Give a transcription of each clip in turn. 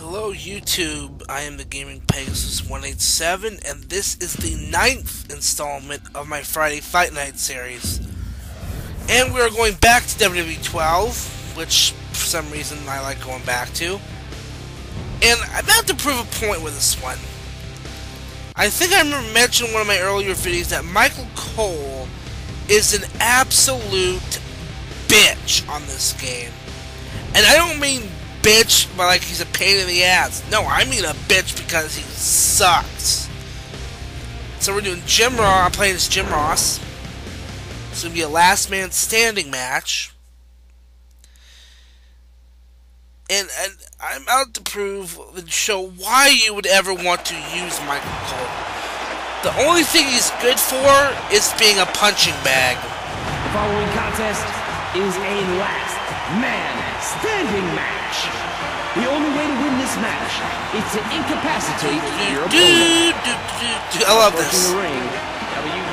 Hello YouTube, I am the Gaming Pegasus 187 and this is the ninth installment of my Friday Fight Night series. And we are going back to WWE 12, which for some reason I like going back to. And I'm about to prove a point with this one. I think I remember mentioning in one of my earlier videos that Michael Cole is an absolute bitch on this game. And I don't mean bitch but like he's a pain in the ass. No, I mean a bitch because he sucks. So we're doing Jim Ross. I'm playing as Jim Ross. It's gonna be a last man standing match. And, and I'm out to prove and show why you would ever want to use Michael Cole. The only thing he's good for is being a punching bag. The following contest is a last man standing match. The only way to win this match is to incapacitate your opponent. I love this. The ring,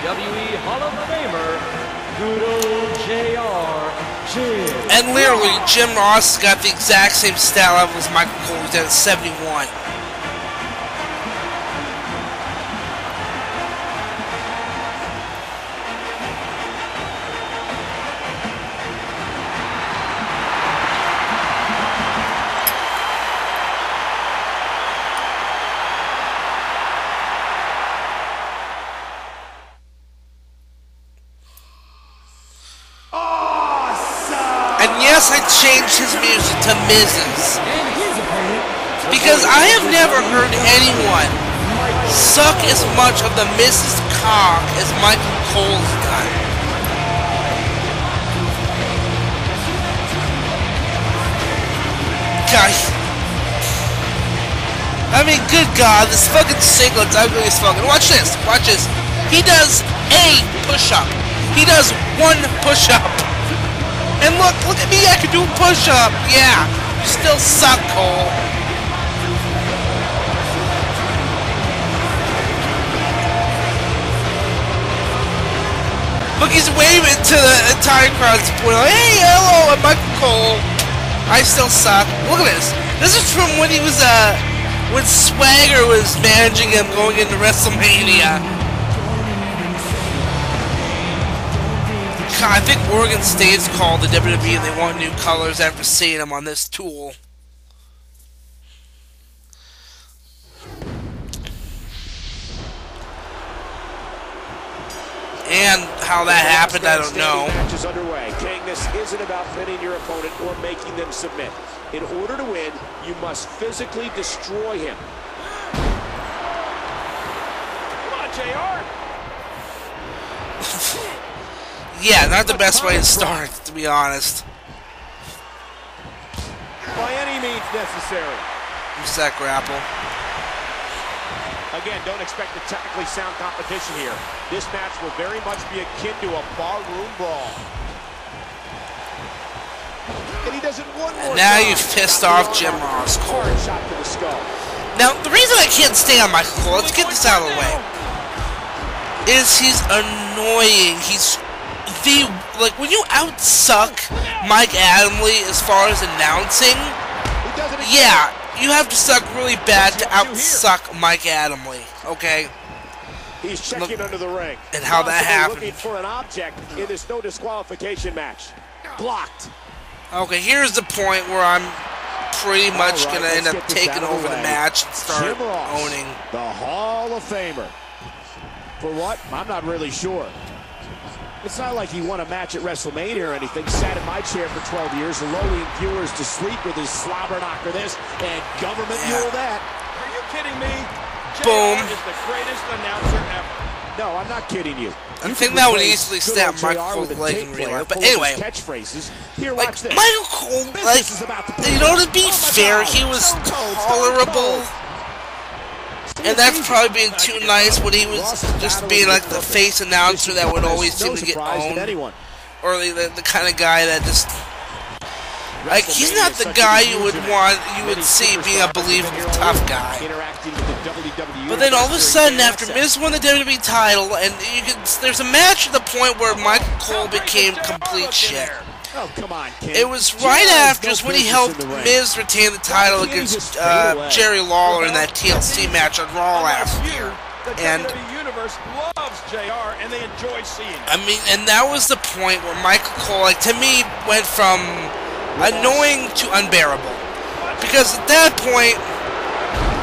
WWE Hall of Famer, good old JR. Jim. And literally, Jim Ross got the exact same stat level as Michael Cole. He's at 71. I changed his music to Miz's Because I have never heard anyone suck as much of the Miz's Cock as Michael Cole's done. Gosh. I mean, good God, this fucking singlet's ugly as fucking. Watch this, watch this. He does a push-up. He does one push-up. And look, look at me, I can do a push-up. Yeah, you still suck, Cole. Look, he's waving to the entire crowd, like, hey, hello, I'm Michael Cole. I still suck. Look at this. This is from when he was, uh, when Swagger was managing him going into WrestleMania. I think Oregon State's called the WWE and they want new colors after seeing them on this tool. And how that happened, I don't know. Match is underway. King, this isn't about pinning your opponent or making them submit. In order to win, you must physically destroy him. Come on, JR. Yeah, not the best way to start, to be honest. By any means necessary. Use that grapple. Again, don't expect a technically sound competition here. This match will very much be akin to a barroom brawl. And he does it one more now time. you've pissed off Jim Ross, Cole. Shot to the skull. Now, the reason I can't stay on Michael Cole, let's get this out of the way, is he's annoying. He's the, like, when you outsuck Mike Adamle as far as announcing, He does it again. yeah, you have to suck really bad to outsuck Mike Adamle, okay? He's checking under the ring. And how that happened. Looking for an object in this no disqualification match. Blocked. Okay, here's the point where I'm pretty much right, gonna end up taking over the way. match and start Ross, owning. the Hall of Famer. For what? I'm not really sure. It's not like he won a match at WrestleMania or anything. Sat in my chair for 12 years, lulling viewers to sleep with his slobber knocker this and government Yeah. mule that. Are you kidding me? Boom. JR is the greatest announcer ever. No, I'm not kidding you. I You think that would easily good snap old Michael Cole's leg in real life. But full of his anyway. catchphrases. Here, Like, watch this. Michael Cole, Business like, about you know, to be Oh fair, God. he was Stone Cold, Stone tolerable. Cold. And that's probably being too nice when he was just being like the face announcer that would always seem to get owned. anyone. Or the, the, kind of guy that just. Like, he's not the guy you would want, you would see being a believable tough guy. interacting with the WWE But then all of a sudden, after Miz won the WWE title, and you could, there's a match at the point where Michael Cole became complete shit. Oh, come on. It was right after is when he helped. Miz retain the title against uh. Jerry Lawler in that TLC match on Raw last year. The And Universe loves JR and they enjoy seeing it. I mean, and that was the point where Michael Cole, like to me, went from annoying to unbearable. Because at that point,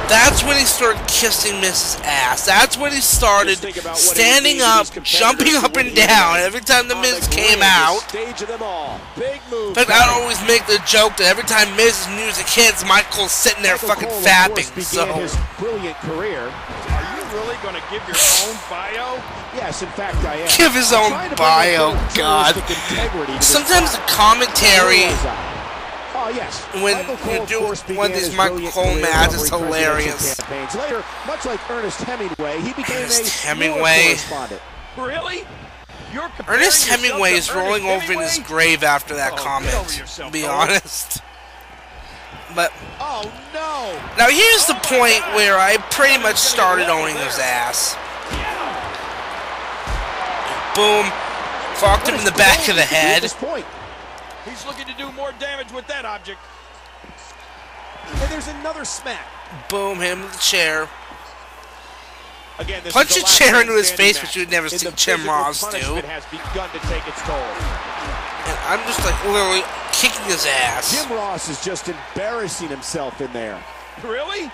that's when he started kissing Miz's ass. That's when he started Just think about what it would standing mean up, jumping up and down every time the On Miz the came out. Stage of them all. Big move. In fact, I always make the joke that every time Miz's music hits, Michael's sitting there Michael fucking Cole, fapping. course, So, his brilliant career. Are you really going to give your own bio? Yes, in fact, I am. Give his own trying to bring a bio, God. journalistic integrity to this sometimes the fight. commentary Oh yes. when Cole, you do course, one of began these his Michael brilliant Cole career matches, hilarious. campaigns. Later, much like Ernest Hemingway, he became Ernest a Hemingway. correspondent. Really? You're comparing Ernest Hemingway is Ernest rolling over in his grave after that Oh, comment. yourself, be Cole. honest. But Oh no! now here's the oh, point where I pretty much started owning his ass. Boom. Clocked him in the back of the At head. He's looking to do more damage with that object. and there's another smack. Boom, him with the chair. Again, this Punch a chair into his face, match. which you'd never seen Jim Ross do. has begun to take its toll. And I'm just like literally kicking his ass. Jim Ross is just embarrassing himself in there. Really?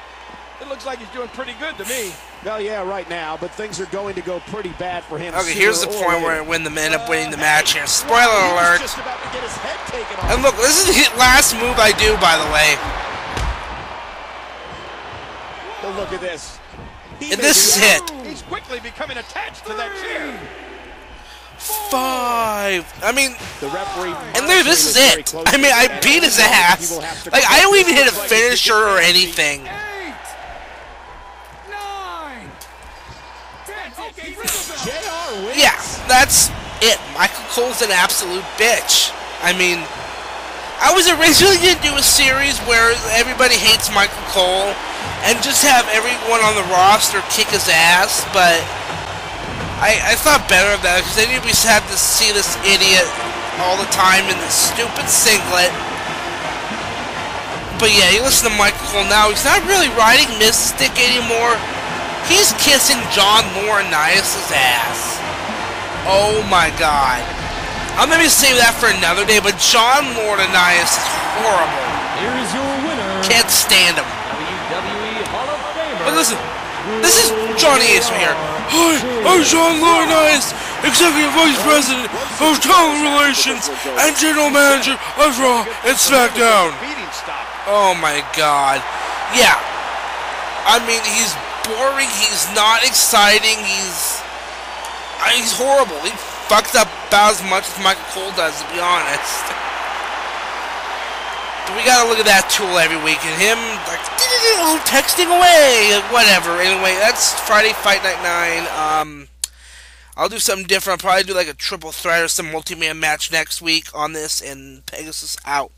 It looks like he's doing pretty good to me. Well, yeah, right now, but things are going to go pretty bad for him. Okay, here's the point where when the men end up winning the uh, match here. He Spoiler alert. Just about to get his head taken off. And look, this is the last move I do, by the way. But look at this. He And this is it. He's quickly becoming attached to that chair. Five. I mean, The referee and there, this is it. I mean, I beat his ass. Like, I don't even hit a finisher or anything. JR wins. Yeah, that's it. Michael Cole's an absolute bitch. I mean, I was originally going to do a series where everybody hates Michael Cole and just have everyone on the roster kick his ass, but I, I thought better of that because then you'd be sad to see this idiot all the time in this stupid singlet. But yeah, you listen to Michael Cole now, he's not really riding Mystic anymore. He's kissing John Laurinaitis' ass. Oh my god. I'll maybe save that for another day, but John Laurinaitis is horrible. Here is your winner, Can't stand him. WWE Hall of Famer. But listen, this is Johnny Ace here. Hi, I'm John Laurinaitis, Executive Vice President of Talent Relations and General Manager of Raw and SmackDown. Oh my god. Yeah. I mean, he's boring, he's not exciting, he's. I he's horrible. He fucks up about as much as Michael Cole does, to be honest. But we gotta look at that tool every week, and him, like, texting away, whatever. Anyway, that's Friday Fight Night 9. Um. I'll do something different. I'll probably do like a triple threat or some multi-man match next week on this, and Pegasus out.